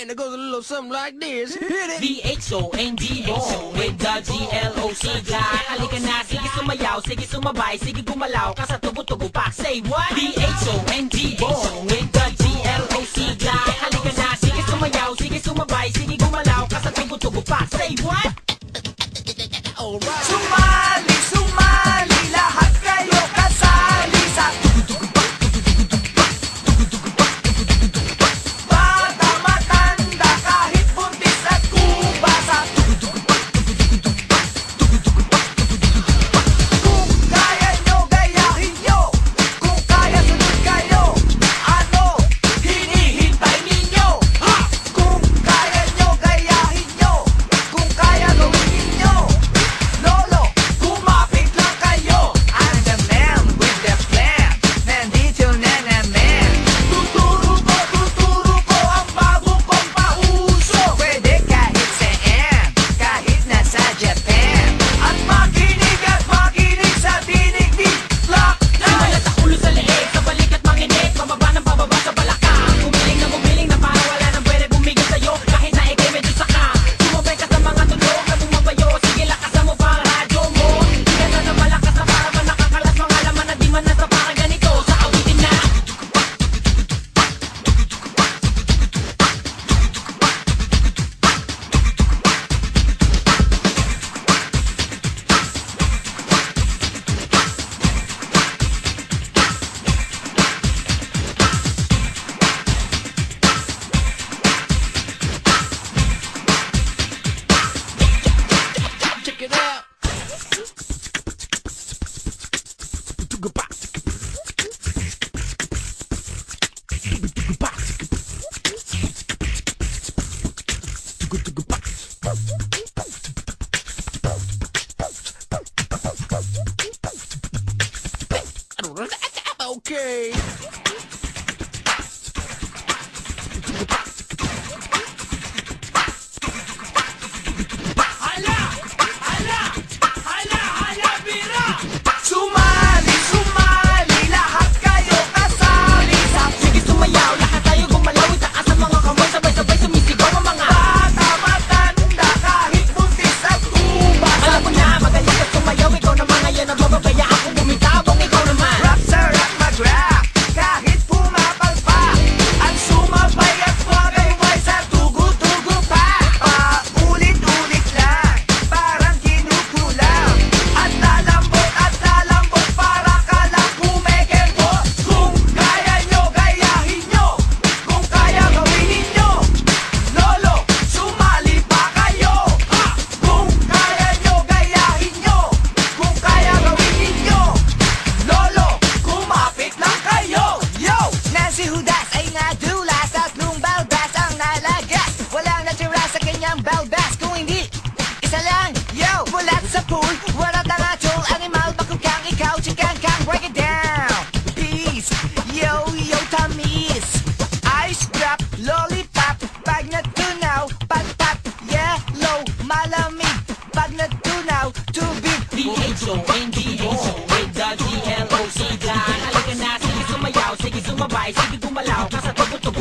And it goes a little something like this. V-H-O-N-D-O with the G-L-O-C guy. Na, sige sumayaw, sige sumabay, sige gumalaw. Kasa tubo-tubo say what? V-H-O-N-D-O with the G-L-O-C guy. Na, sige sumayaw, sige sumabay, sige gumalaw. Okay. cool. Wala na nga tool animal Bakul kang ikaw chikan kang Break it down. Peace. Yo yo tamis. Ice drop Lollipop. Pag natunaw Pag pop Yellow. Malamig Pag natunaw Tubig P-H-O-N-D-O With the G-L-O-C Daan Alaga na Sige sumayaw Sige sumabay Sige gumalaw Nasa tubo-tubo